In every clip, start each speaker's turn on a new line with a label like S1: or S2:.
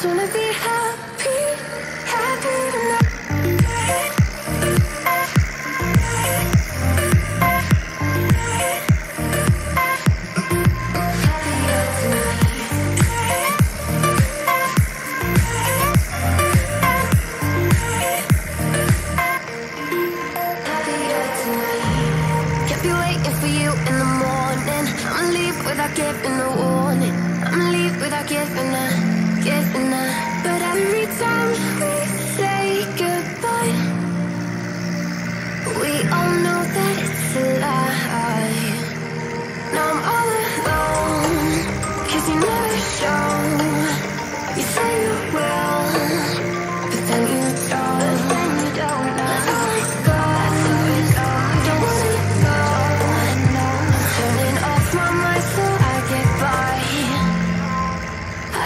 S1: just wanna be happy.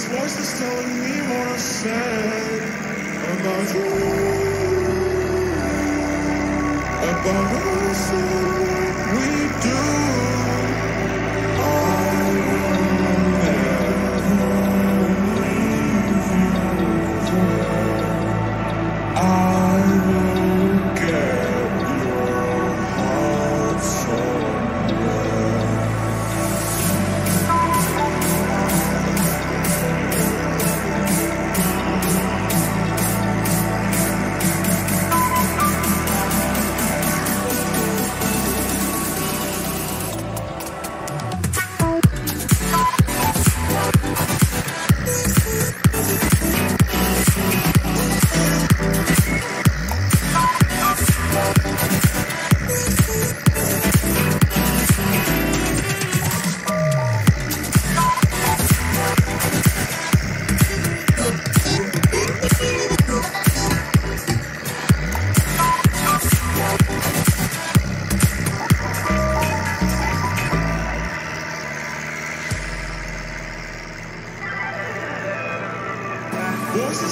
S2: this voice is telling me what I said about you. About us and what we do.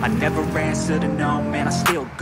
S2: I never
S3: answer to no, man, I still go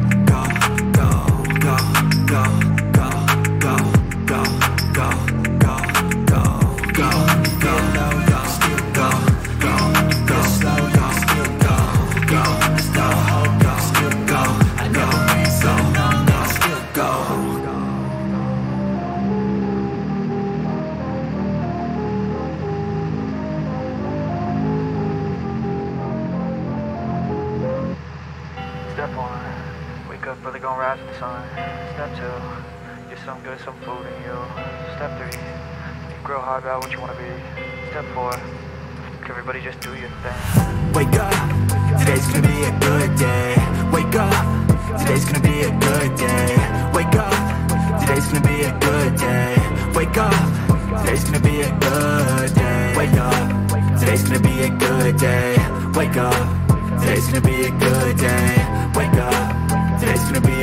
S4: early, gonna rise with the sun. Step two, get some good, some food in you. Step three, grow hard about what you wanna be. Step four, everybody just do your thing.
S3: Wake up, today's gonna be a good day. Wake up, today's gonna be a good day. Wake up, today's gonna be a good day. Wake up, today's gonna be a good day. Wake up, today's gonna be a good day. Wake up, today's gonna be a good day. Wake up,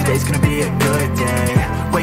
S3: Today's gonna be a good day.